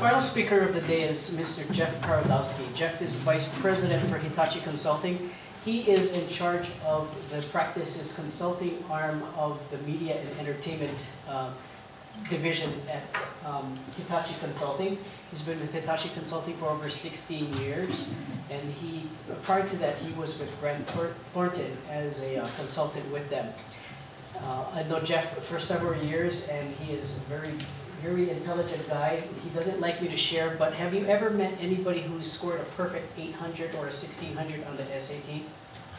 final speaker of the day is Mr. Jeff Paradowski. Jeff is Vice President for Hitachi Consulting. He is in charge of the practices consulting arm of the media and entertainment uh, division at um, Hitachi Consulting. He's been with Hitachi Consulting for over 16 years, and he, prior to that, he was with Grant Thornton as a uh, consultant with them. Uh, I know Jeff for several years, and he is very, very intelligent guy. He doesn't like me to share, but have you ever met anybody who's scored a perfect 800 or a 1600 on the SAT?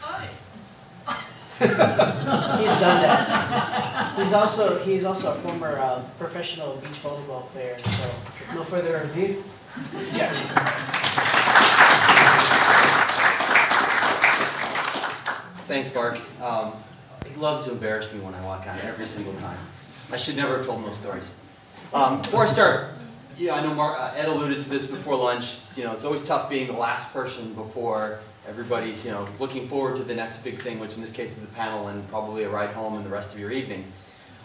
Hi. He's done that. He's also he's also a former uh, professional beach volleyball player. So no further ado, Mr. Jeff. Thanks, Mark. Um, he loves to embarrass me when I walk on every single time. I should never have told him those stories. Um, before I start, yeah, I know Mark, uh, Ed alluded to this before lunch. You know, it's always tough being the last person before everybody's, you know, looking forward to the next big thing, which in this case is the panel and probably a ride home and the rest of your evening.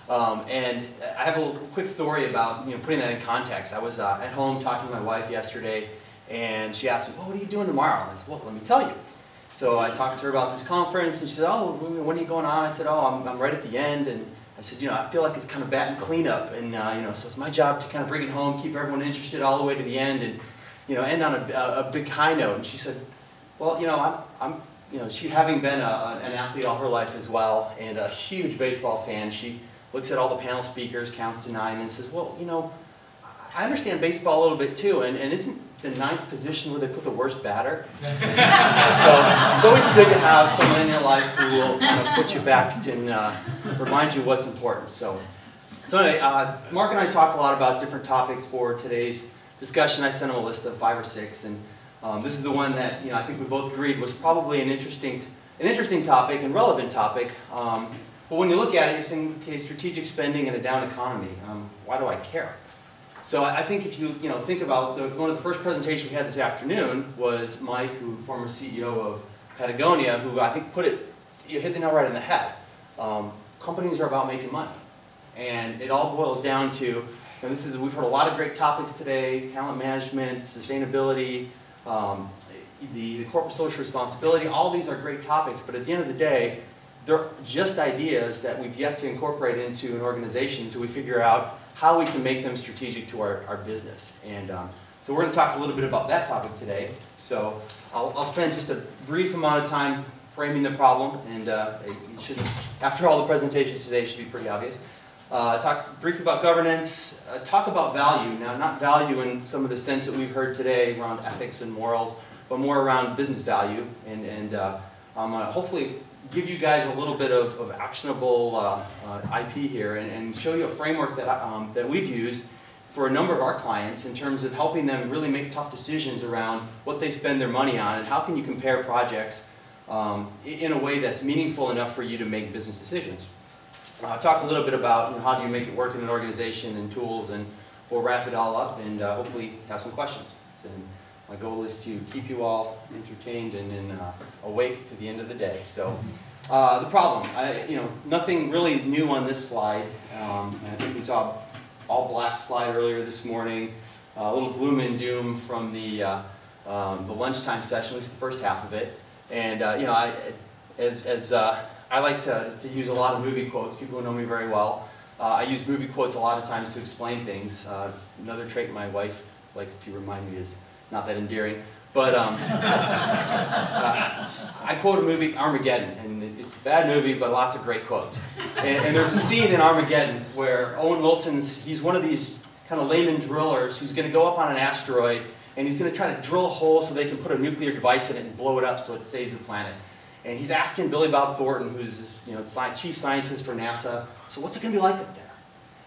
Um, and I have a quick story about, you know, putting that in context. I was uh, at home talking to my wife yesterday, and she asked me, well, what are you doing tomorrow? And I said, well, let me tell you. So I talked to her about this conference, and she said, oh, when when are you going on? I said, oh, I'm, I'm right at the end, and I said, you know, I feel like it's kind of batting cleanup, and uh, you know, so it's my job to kind of bring it home, keep everyone interested all the way to the end, and you know, end on a, a, a big high note. And she said, well, you know, I'm, I'm you know, she having been a, an athlete all her life as well, and a huge baseball fan, she looks at all the panel speakers, counts to nine, and says, well, you know, I understand baseball a little bit too, and, and isn't the ninth position where they put the worst batter? so it's always good to have someone in your life who will kind of put you back and uh, remind you what's important. So, so anyway, uh, Mark and I talked a lot about different topics for today's discussion. I sent him a list of five or six, and um, this is the one that you know I think we both agreed was probably an interesting, an interesting topic and relevant topic. Um, but when you look at it, you're saying, okay, strategic spending in a down economy. Um, why do I care? So I think if you, you know, think about, the, one of the first presentations we had this afternoon was Mike, who former CEO of Patagonia, who I think put it, you hit the nail right on the head. Um, companies are about making money. And it all boils down to, and this is, we've heard a lot of great topics today, talent management, sustainability, um, the, the corporate social responsibility, all these are great topics, but at the end of the day, they're just ideas that we've yet to incorporate into an organization until we figure out how we can make them strategic to our, our business. And um, so we're going to talk a little bit about that topic today. So I'll, I'll spend just a brief amount of time framing the problem, and uh, should, after all the presentations today, should be pretty obvious. Uh, talk briefly about governance, uh, talk about value. Now, not value in some of the sense that we've heard today around ethics and morals, but more around business value, and, and uh, gonna hopefully give you guys a little bit of, of actionable uh, uh, IP here and, and show you a framework that, um, that we've used for a number of our clients in terms of helping them really make tough decisions around what they spend their money on and how can you compare projects um, in a way that's meaningful enough for you to make business decisions. Uh, talk a little bit about you know, how do you make it work in an organization and tools, and we'll wrap it all up and uh, hopefully have some questions. And my goal is to keep you all entertained and, uh, awake to the end of the day. So uh, the problem, I, you know, nothing really new on this slide. Um, I think we saw all black slide earlier this morning. Uh, a little gloom and doom from the uh, um, the lunchtime session, at least the first half of it. And uh, you know, I, as as uh, I like to, to use a lot of movie quotes. People who know me very well. I use movie quotes a lot of times to explain things. Another trait my wife likes to remind me is not that endearing. But um, uh, I quote a movie, Armageddon, and it's a bad movie, but lots of great quotes. And, and there's a scene in Armageddon where Owen Wilson's, he's one of these kind of layman drillers who's going to go up on an asteroid and he's going to try to drill a hole so they can put a nuclear device in it and blow it up so it saves the planet. And he's asking Billy Bob Thornton, who's you know chief scientist for NASA, so what's it going to be like up there?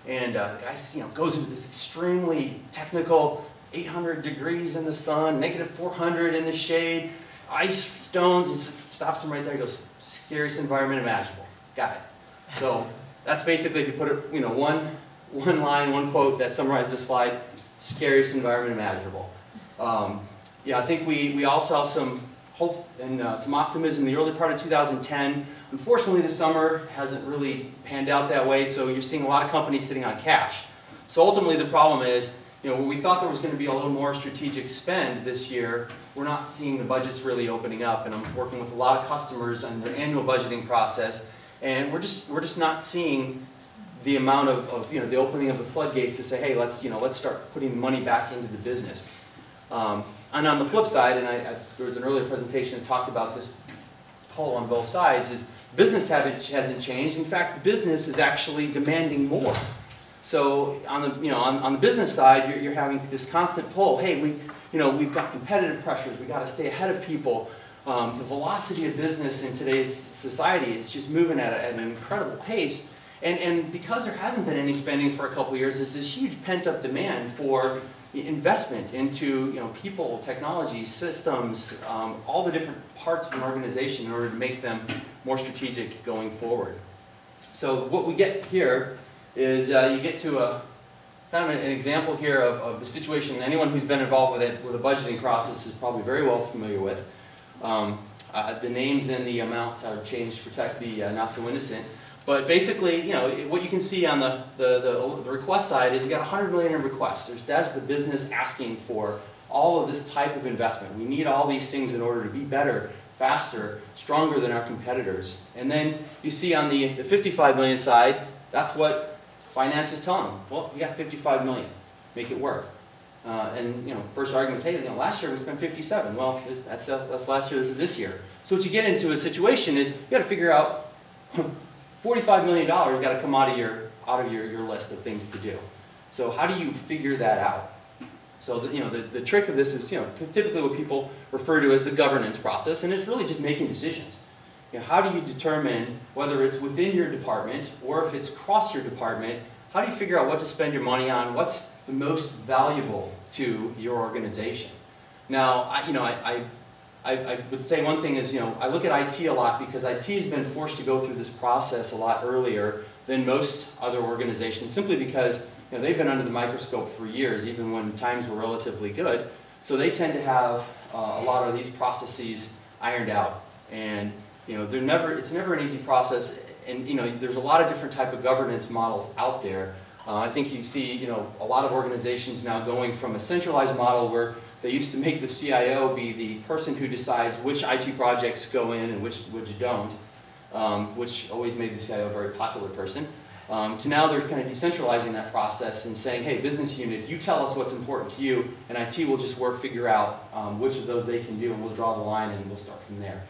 And uh, the guy you know, goes into this extremely technical 800 degrees in the sun, negative 400 in the shade, ice stones. He stops him right there. He goes, scariest environment imaginable. Got it. So that's basically, if you put it, you know, one, one line, one quote that summarizes this slide, scariest environment imaginable. Um, yeah, I think we, we all saw some hope and uh, some optimism in the early part of 2010. Unfortunately, the summer hasn't really panned out that way, so you're seeing a lot of companies sitting on cash. So ultimately, the problem is you know, we thought there was gonna be a little more strategic spend this year, we're not seeing the budgets really opening up, and I'm working with a lot of customers on their annual budgeting process, and we're just, we're just not seeing the amount of, of, you know, the opening of the floodgates to say, hey, let's, you know, let's start putting money back into the business. Um, and on the flip side, and I, I, there was an earlier presentation that talked about this pull on both sides, is business haven't, hasn't changed. In fact, the business is actually demanding more. So on the, you know, on, on the business side, you're, you're having this constant pull. Hey, we, you know, we've got competitive pressures. We've got to stay ahead of people. Um, the velocity of business in today's society is just moving at, a, at an incredible pace. And, and because there hasn't been any spending for a couple years, there's this huge pent-up demand for investment into you know, people, technology, systems, um, all the different parts of an organization in order to make them more strategic going forward. So what we get here is uh, you get to a kind of an example here of, of the situation anyone who's been involved with it with a budgeting process is probably very well familiar with. Um, uh, the names and the amounts are changed to protect the uh, not so innocent. But basically, you know, what you can see on the, the, the, the request side is you got 100 million in requests. There's, that's the business asking for all of this type of investment. We need all these things in order to be better, faster, stronger than our competitors. And then you see on the, the 55 million side, that's what finance is telling them. Well, we got 55 million. Make it work. Uh, and you know, first argument is, hey, you know, last year we spent 57. Well, that's, that's last year, this is this year. So what you get into a situation is you got to figure out $45 million got to come out of your out of your, your list of things to do. So how do you figure that out? So the, you know, the, the trick of this is you know, typically what people refer to as the governance process, and it's really just making decisions. You know, how do you determine whether it's within your department or if it's across your department, how do you figure out what to spend your money on, what's the most valuable to your organization? Now, I, you know, I, I, I, would say one thing is, you know, I look at IT a lot because IT has been forced to go through this process a lot earlier than most other organizations, simply because you know, they've been under the microscope for years, even when times were relatively good. So they tend to have uh, a lot of these processes ironed out. And you know, they're never, it's never an easy process. And you know, there's a lot of different type of governance models out there. Uh, I think you see, you know, a lot of organizations now going from a centralized model where they used to make the CIO be the person who decides which IT projects go in and which, which don't, um, which always made the CIO a very popular person. Um, to now they're kind of decentralizing that process and saying, hey, business units, you tell us what's important to you, and IT will just work, figure out um, which of those they can do, and we'll draw the line and we'll start from there.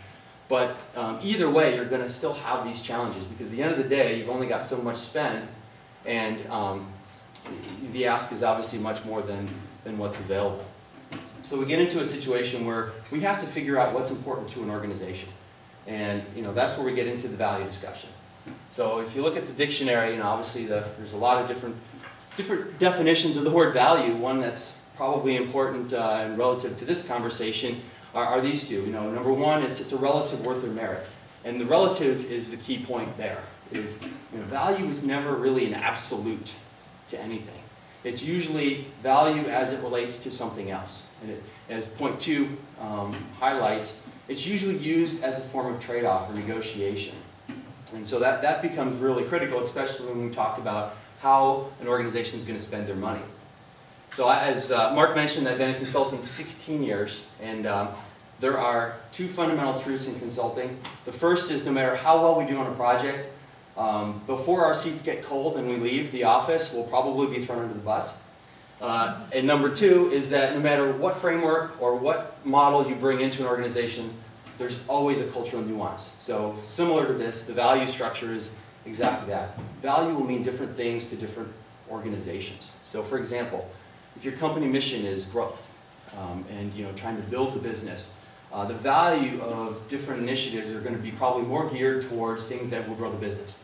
But um, either way, you're going to still have these challenges because at the end of the day, you've only got so much spent, and um, the ask is obviously much more than, than what's available. So we get into a situation where we have to figure out what's important to an organization. And you know, that's where we get into the value discussion. So if you look at the dictionary, you know, obviously the, there's a lot of different, different definitions of the word value. One that's probably important uh, and relative to this conversation are, are, these two. You know, number one, it's, it's a relative worth or merit. And the relative is the key point there. Is you know, value is never really an absolute to anything. It's usually value as it relates to something else. And it, as point two um, highlights, it's usually used as a form of trade-off or negotiation. And so that, that becomes really critical, especially when we talk about how an organization is going to spend their money. So as uh, Mark mentioned, I've been in consulting 16 years, and um, there are two fundamental truths in consulting. The first is no matter how well we do on a project, um, before our seats get cold and we leave the office, we'll probably be thrown under the bus. Uh, and number two is that no matter what framework or what model you bring into an organization, there's always a cultural nuance. So similar to this, the value structure is exactly that. Value will mean different things to different organizations. So for example, if your company mission is growth um, and you know trying to build the business, uh, the value of different initiatives are going to be probably more geared towards things that will grow the business.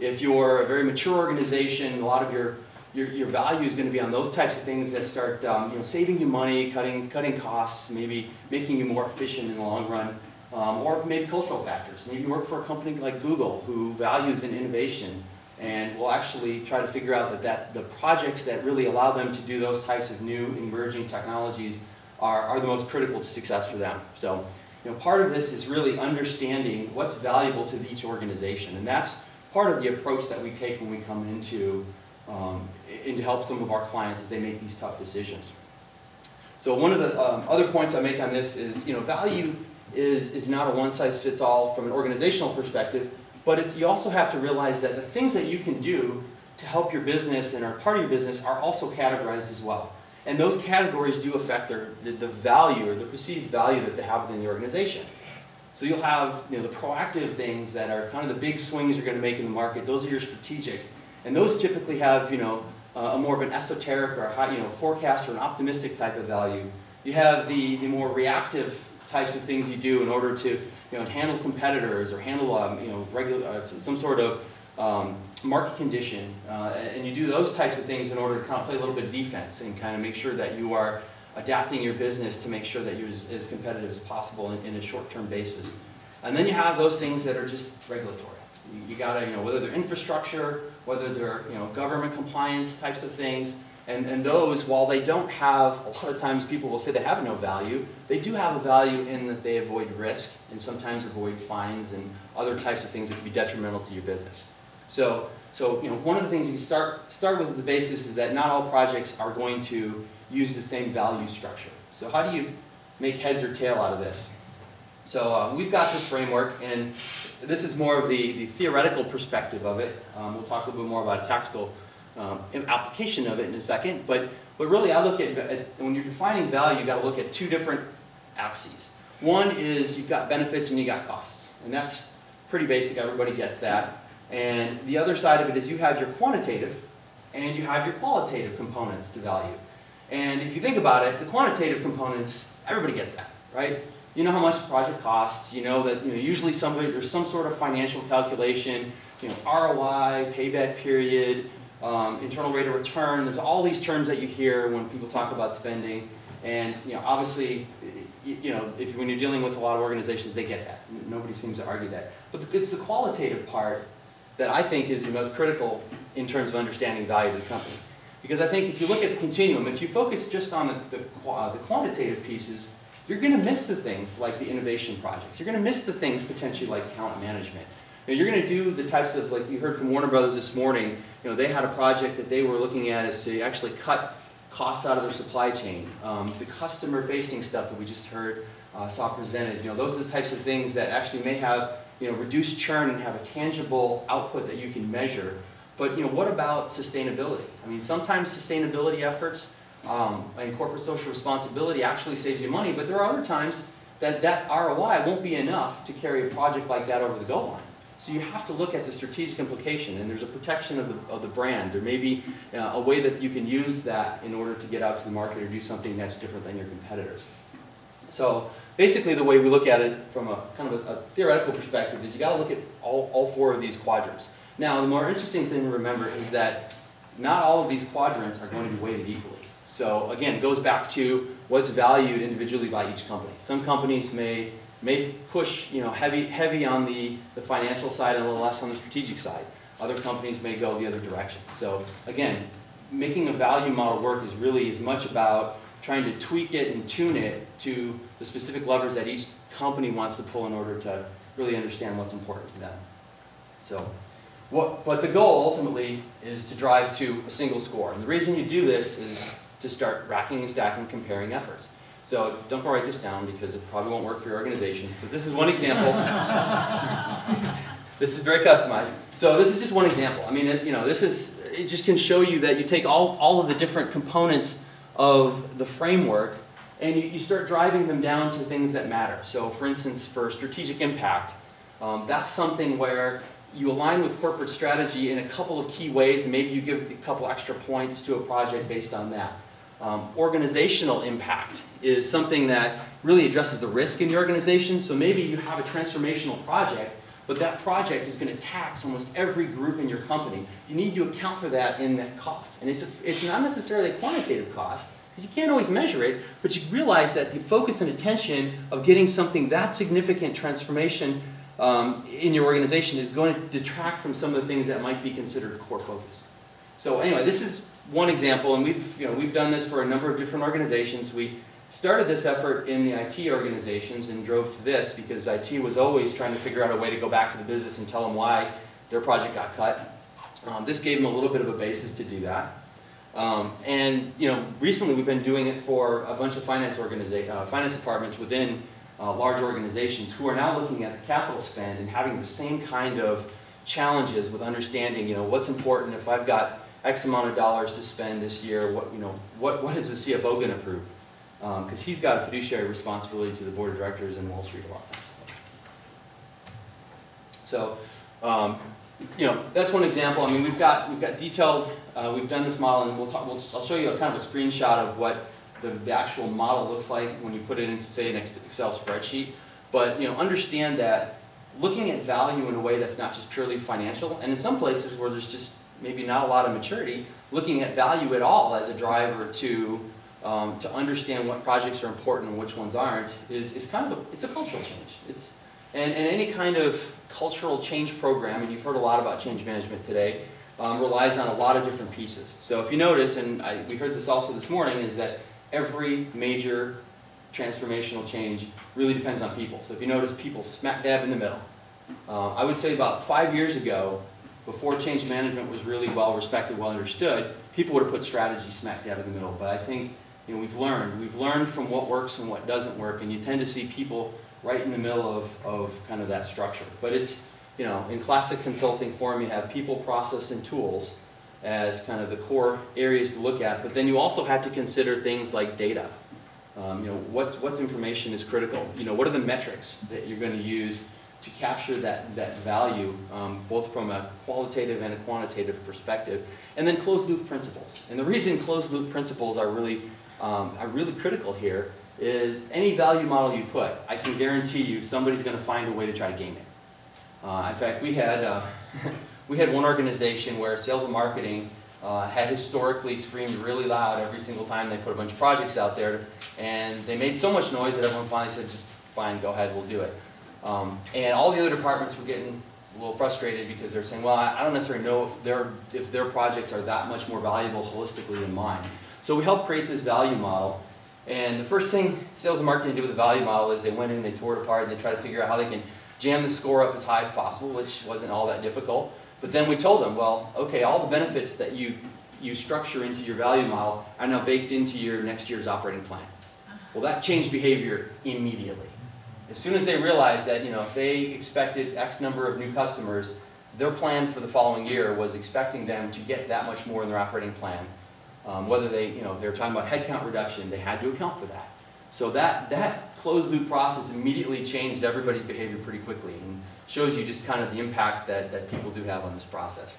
If you're a very mature organization, a lot of your your, your value is going to be on those types of things that start um, you know, saving you money, cutting, cutting costs, maybe making you more efficient in the long run, um, or maybe cultural factors. Maybe you work for a company like Google who values in innovation and we'll actually try to figure out that, that the projects that really allow them to do those types of new emerging technologies are, are the most critical to success for them. So you know, part of this is really understanding what's valuable to each organization. And that's part of the approach that we take when we come into um, and to help some of our clients as they make these tough decisions. So one of the um, other points I make on this is, you know, value is, is not a one-size-fits-all from an organizational perspective, but you also have to realize that the things that you can do to help your business and are part of your business are also categorized as well. And those categories do affect their, the, the value or the perceived value that they have within the organization. So you'll have you know, the proactive things that are kind of the big swings you're going to make in the market. Those are your strategic. And those typically have you know, a more of an esoteric or a high, you know, forecast or an optimistic type of value. You have the, the more reactive types of things you do in order to you know, handle competitors or handle um, you know, regular, uh, some sort of um, market condition. Uh, and you do those types of things in order to kind of play a little bit of defense and kind of make sure that you are adapting your business to make sure that you're as, as competitive as possible in, in a short-term basis. And then you have those things that are just regulatory. You, you gotta, you know, whether they're infrastructure, whether they're, you know, government compliance types of things, and, and those, while they don't have, a lot of times people will say they have no value, they do have a value in that they avoid risk and sometimes avoid fines and other types of things that can be detrimental to your business. So, so you know, one of the things you start, start with as a basis is that not all projects are going to use the same value structure. So how do you make heads or tail out of this? So uh, we've got this framework, and this is more of the, the theoretical perspective of it. Um, we'll talk a little bit more about a tactical um, application of it in a second. But, but really, I look at, at when you're defining value, you've got to look at two different axes. One is you've got benefits and you got costs. And that's pretty basic, everybody gets that. And the other side of it is you have your quantitative and you have your qualitative components to value. And if you think about it, the quantitative components, everybody gets that, right? You know how much the project costs. You know that you know, usually somebody, there's some sort of financial calculation, you know, ROI, payback period, um, internal rate of return. There's all these terms that you hear when people talk about spending. And you know, obviously, you, know, if when you're dealing with a lot of organizations, they get that. Nobody seems to argue that. But it's the qualitative part that I think is the most critical in terms of understanding value to the company. Because I think if you look at the continuum, if you focus just on the, the, uh, the quantitative pieces, you're going to miss the things like the innovation projects. You're going to miss the things potentially like talent management. You know, you're going to do the types of, like you heard from Warner Brothers this morning, you know, they had a project that they were looking at is to actually cut costs out of their supply chain. Um, the customer-facing stuff that we just heard, uh, saw presented, you know, those are the types of things that actually may have, you know, reduced churn and have a tangible output that you can measure but you know, what about sustainability? I mean, sometimes sustainability efforts um, and corporate social responsibility actually saves you money, but there are other times that that ROI won't be enough to carry a project like that over the goal line. So you have to look at the strategic implication, and there's a protection of the, of the brand. There may be uh, a way that you can use that in order to get out to the market or do something that's different than your competitors. So basically the way we look at it from a kind of a, a theoretical perspective is you got to look at all, all four of these quadrants. Now, the more interesting thing to remember is that not all of these quadrants are going to be weighted equally. So again, it goes back to what's valued individually by each company. Some companies may, may push you know, heavy, heavy on the, the financial side and a little less on the strategic side. Other companies may go the other direction. So again, making a value model work is really as much about trying to tweak it and tune it to the specific levers that each company wants to pull in order to really understand what's important to them. So what, but the goal ultimately is to drive to a single score. And the reason you do this is to start racking and stacking comparing efforts. So don't go write this down because it probably won't work for your organization. So this is one example. this is very customized. So this is just one example. I mean, it, you know, this is, it just can show you that you take all, all of the different components of the framework and you, you start driving them down to things that matter. So for instance, for strategic impact, um, that's something where you align with corporate strategy in a couple of key ways, and maybe you give a couple extra points to a project based on that. Um, organizational impact is something that really addresses the risk in the organization. So maybe you have a transformational project, but that project is going to tax almost every group in your company. You need to account for that in that cost. And it's, a, it's not necessarily a quantitative cost, because you can't always measure it, but you realize that the focus and attention of getting something that significant transformation um, in your organization is going to detract from some of the things that might be considered core focus. So anyway, this is one example, and we've, you know, we've done this for a number of different organizations. We started this effort in the IT organizations and drove to this because IT was always trying to figure out a way to go back to the business and tell them why their project got cut. Um, this gave them a little bit of a basis to do that. Um, and you know, recently we've been doing it for a bunch of finance organiza- uh, finance departments within uh, large organizations who are now looking at the capital spend and having the same kind of challenges with understanding, you know, what's important if I've got X amount of dollars to spend this year, what, you know, what, what is the CFO going to approve? Because he's got a fiduciary responsibility to the board of directors in Wall Street a lot. So, um, you know, that's one example. I mean, we've got, we've got detailed, uh, we've done this model, and we'll talk, we'll, I'll show you a kind of a screenshot of what the, the actual model looks like when you put it into, say, an Excel spreadsheet. But, you know, understand that looking at value in a way that's not just purely financial, and in some places where there's just maybe not a lot of maturity, looking at value at all as a driver to, um, to understand what projects are important and which ones aren't, is, is kind of a, it's a cultural change. It's, and, and any kind of cultural change program, and you've heard a lot about change management today, um, relies on a lot of different pieces. So if you notice, and I, we heard this also this morning, is that every major transformational change really depends on people. So if you notice, people smack dab in the middle. Uh, I would say about five years ago, before change management was really well respected, well understood, people would have put strategy smack dab in the middle. But I think you know, we've learned. We've learned from what works and what doesn't work, and you tend to see people right in the middle of, of kind of that structure. But it's, you know, in classic consulting form, you have people, process, and tools as kind of the core areas to look at, but then you also have to consider things like data. Um, you know, what's, what's information is critical? You know, what are the metrics that you're going to use to capture that, that value, um, both from a qualitative and a quantitative perspective? And then closed loop principles. And the reason closed loop principles are really, um, are really critical here is any value model you put, I can guarantee you somebody's going to find a way to try to game it. Uh, in fact, we had, uh, we had one organization where sales and marketing uh, had historically screamed really loud every single time they put a bunch of projects out there, and they made so much noise that everyone finally said, just fine, go ahead, we'll do it. Um, and all the other departments were getting a little frustrated because they're saying, well, I I don't necessarily know if their, if their projects are that much more valuable holistically than mine. So we helped create this value model, and the first thing sales and marketing did with the value model is they went in, they tore it apart, and they tried to figure out how they can jam the score up as high as possible, which wasn't all that difficult. But then we told them, well, okay, all the benefits that you, you structure into your value model are now baked into your next year's operating plan. Well, that changed behavior immediately. As soon as they realized that, you know, if they expected X number of new customers, their plan for the following year was expecting them to get that much more in their operating plan. Um, whether they, you know, they were talking about headcount reduction, they had to account for that. So that, that closed loop process immediately changed everybody's behavior pretty quickly and shows you just kind of the impact that, that people do have on this process.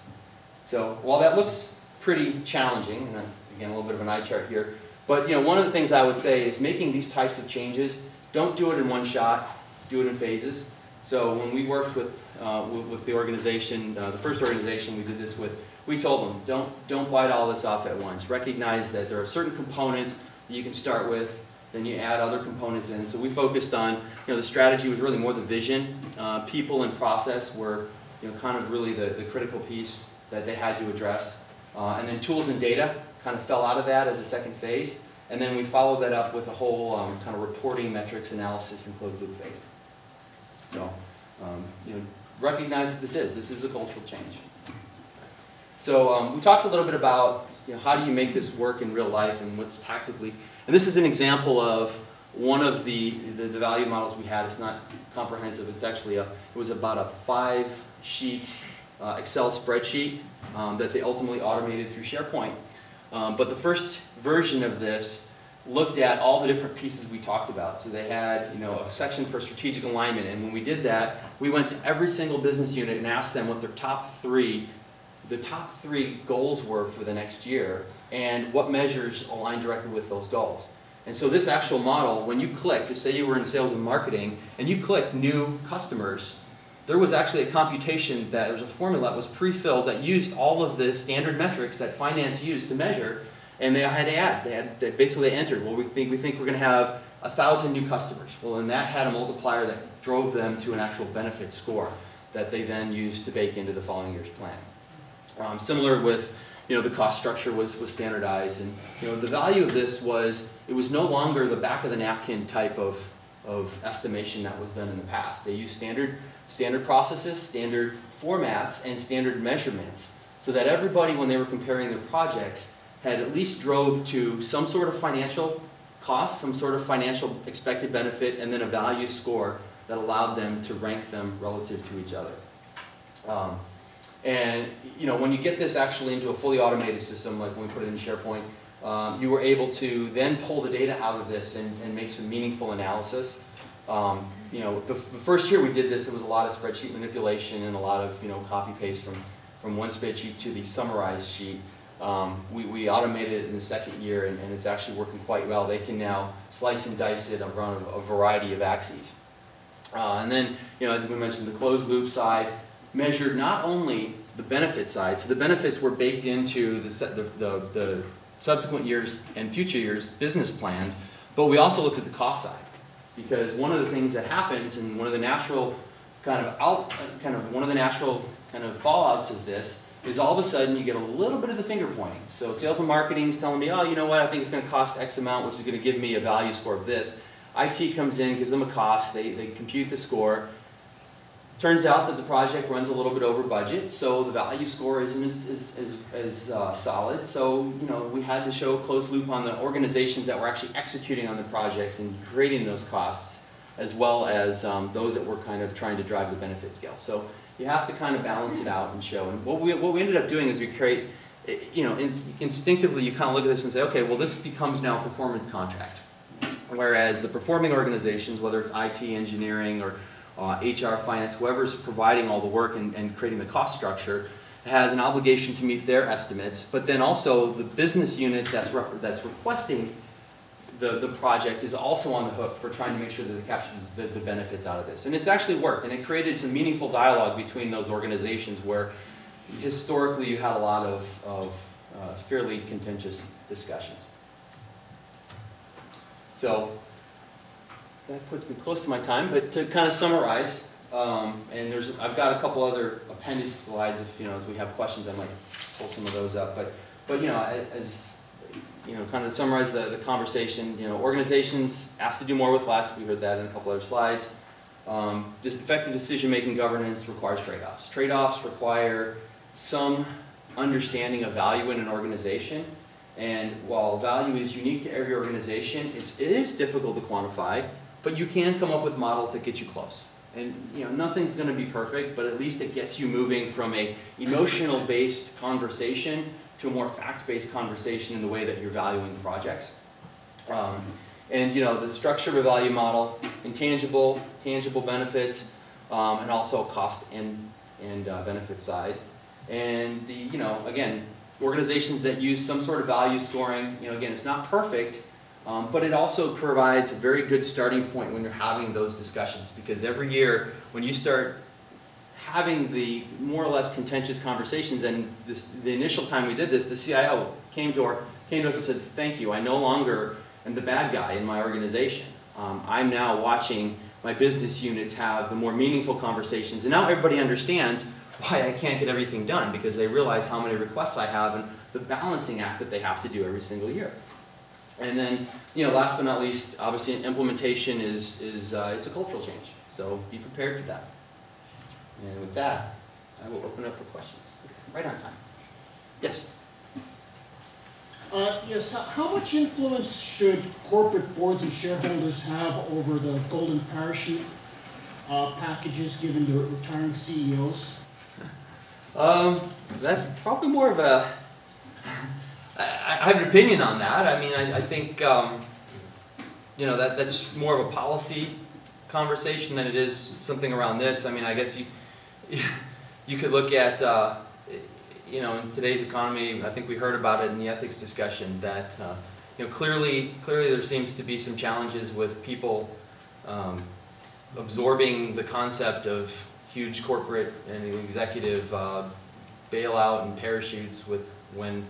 So while that looks pretty challenging, and uh, again, a little bit of an eye chart here, but you know, one of the things I would say is making these types of changes, don't do it in one shot, do it in phases. So when we worked with, uh, with, the organization, uh, the first organization we did this with, we told them, don't, don't bite all this off at once. Recognize that there are certain components that you can start with, then you add other components in. So we focused on, you know, the strategy was really more the vision. Uh, people and process were, you know, kind of really the, the critical piece that they had to address. Uh, and then tools and data kind of fell out of that as a second phase. And then we followed that up with a whole um, kind of reporting metrics analysis and closed loop phase. So, um, you know, recognize that this is, this is a cultural change. So um, we talked a little bit about, you know, how do you make this work in real life and what's tactically, and this is an example of one of the, the, the value models we had. It's not comprehensive, it's actually a, it was about a five sheet uh, Excel spreadsheet um, that they ultimately automated through SharePoint. Um, but the first version of this looked at all the different pieces we talked about. So they had, you know, a section for strategic alignment, and when we did that, we went to every single business unit and asked them what their top three, the top three goals were for the next year, and what measures align directly with those goals. And so this actual model, when you click, just say you were in sales and marketing, and you click new customers, there was actually a computation that, there was a formula that was pre-filled that used all of the standard metrics that finance used to measure, and they had to add, they had, they basically entered, well, we think, we think we're gonna have a thousand new customers. Well, and that had a multiplier that drove them to an actual benefit score that they then used to bake into the following year's plan. Um, similar with, you know, the cost structure was, was standardized, and, you know, the value of this was, it was no longer the back of the napkin type of, of estimation that was done in the past. They used standard, standard processes, standard formats, and standard measurements so that everybody, when they were comparing their projects, had at least drove to some sort of financial cost, some sort of financial expected benefit, and then a value score that allowed them to rank them relative to each other. Um, and, you know, when you get this actually into a fully automated system, like when we put it in SharePoint, um, you were able to then pull the data out of this and, and make some meaningful analysis. Um, you know, the, the first year we did this, it was a lot of spreadsheet manipulation and a lot of, you know, copy paste from, from one spreadsheet to the summarized sheet. Um, we, we automated it in the second year and, and it's actually working quite well. They can now slice and dice it around a, a variety of axes. Uh, and then, you know, as we mentioned, the closed loop side measured not only the benefit side, so the benefits were baked into the, the, the, the subsequent years and future years business plans, but we also looked at the cost side. Because one of the things that happens and one of the natural kind of out, kind of one of the natural kind of fallouts of this is all of a sudden you get a little bit of the finger pointing. So sales and marketing is telling me, oh, you know what, I think it's going to cost X amount, which is going to give me a value score of this. IT comes in, gives them a cost, they, they compute the score. Turns out that the project runs a little bit over budget, so the value score isn't as, as, as, as uh, solid. So, you know, we had to show a closed loop on the organizations that were actually executing on the projects and creating those costs, as well as um, those that were kind of trying to drive the benefit scale. So you have to kind of balance it out and show. And what we, what we ended up doing is we create, eh, you know, instinctively you kind of look at this and say, okay, well this becomes now a performance contract. Whereas the performing organizations, whether it's IT, engineering, or uh, HR, finance, whoever's providing all the work and, and creating the cost structure, has an obligation to meet their estimates, but then also the business unit that's, that's requesting the, the project is also on the hook for trying to make sure that they capture the, the benefits out of this. And it's actually worked, and it created some meaningful dialogue between those organizations where historically you had a lot of, of uh, fairly contentious discussions. So that puts me close to my time, but to kind of summarize, um, and there's, I've got a couple other appendix slides if, you know, as we have questions, I might pull some of those up, but, but you know, as, you know, kind of summarize the, the conversation, you know, organizations asked to do more with less, we heard that in a couple other slides. Um, just effective decision-making governance requires trade-offs. Trade-offs require some understanding of value in an organization, and while value is unique to every organization, it's, it is difficult to quantify, but you can come up with models that get you close. And you know, nothing's going to be perfect, but at least it gets you moving from a emotional-based conversation to a more fact-based conversation in the way that you're valuing projects. Um, and you know, the structure of a value model, intangible, tangible benefits, um, and also cost and, and uh, benefit side. And the, you know, again, organizations that use some sort of value scoring, you know, again, it's not perfect, um, but it also provides a very good starting point when you're having those discussions because every year when you start having the more or less contentious conversations and this, the initial time we did this, the CIO came to, our, came to us and said, thank you, I no longer am the bad guy in my organization. Um, I'm now watching my business units have the more meaningful conversations and now everybody understands why I can't get everything done because they realize how many requests I have and the balancing act that they have to do every single year. And then, you know, last but not least, obviously implementation is, is uh, it's a cultural change. So be prepared for that. And with that, I will open up for questions. Right on time. Yes? Uh, yes, how, how much influence should corporate boards and shareholders have over the golden parachute uh, packages given to retiring CEOs? Um, that's probably more of a. I, have an opinion on that. I mean, I, I think, um, you know, that, that's more of a policy conversation than it is something around this. I mean, I guess you, you could look at, uh, you know, in today's economy, I think we heard about it in the ethics discussion, that, uh, you know, clearly, clearly there seems to be some challenges with people um, absorbing the concept of huge corporate and executive uh, bailout and parachutes with when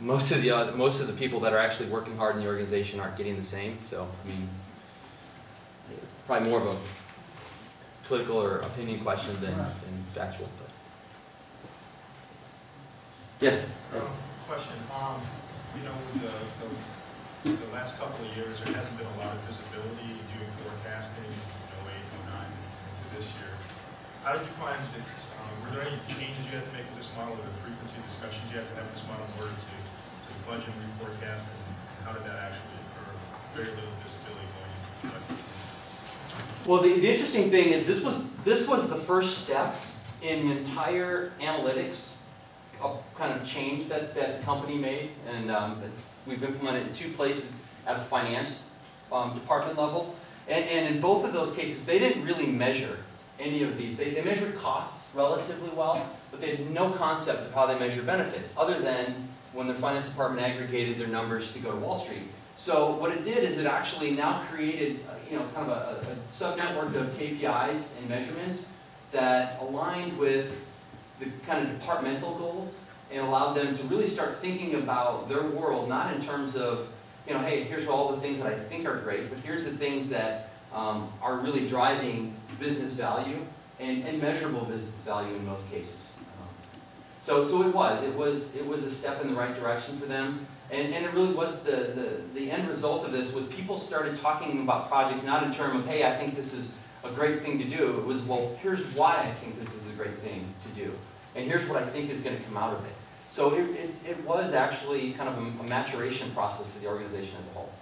most of the uh, most of the people that are actually working hard in the organization aren't getting the same. So I mean, probably more of a political or opinion question than, than factual. But yes. Um, question. Um, you know, the, the, the last couple of years, there hasn't been a lot of visibility doing forecasting, 08, 09, into this year. How did you find it um, were there any changes you had to make to this model, or the frequency of discussions you had to have with this model in order to, to budget and reforecast, and how did that actually occur? Very little visibility going into. Well, the, the interesting thing is this was, this was the first step in the entire analytics kind of change that, that company made. And um, we've implemented in two places at the finance um, department level. And, and in both of those cases, they didn't really measure any of these. They, they measured costs relatively well, but they had no concept of how they measure benefits, other than when the finance department aggregated their numbers to go to Wall Street. So what it did is it actually now created, uh, you know, kind of a, a sub-network of KPIs and measurements that aligned with the kind of departmental goals and allowed them to really start thinking about their world, not in terms of, you know, hey, here's all the things that I think are great, but here's the things that um, are really driving business value and, and measurable business value in most cases. So, so it was, it was, it was a step in the right direction for them. And, and it really was the, the, the end result of this was people started talking about projects not in terms of, hey, I think this is a great thing to do. It was, well, here's why I think this is a great thing to do. And here's what I think is gonna come out of it. So it, it, it was actually kind of a- a maturation process for the organization as a whole.